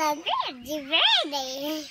the baby ready.